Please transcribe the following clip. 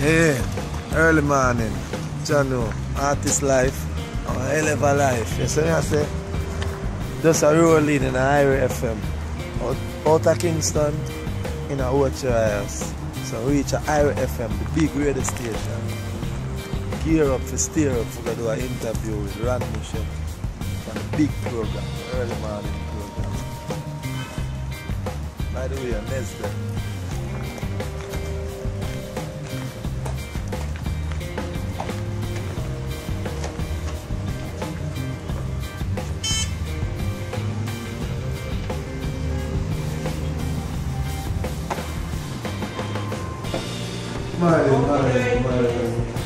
Hey, early morning. Jano, artist life, or hell of a life. You see me I say? Just a rolling in a Irie FM. Out, out of Kingston, in a Ocho house. So reach a Irie FM, the big radio station. Gear up for steer up for do an interview with Ron Muschette on the big program, early morning program. By the way, Nesbeth. Morning, morning, morning, morning.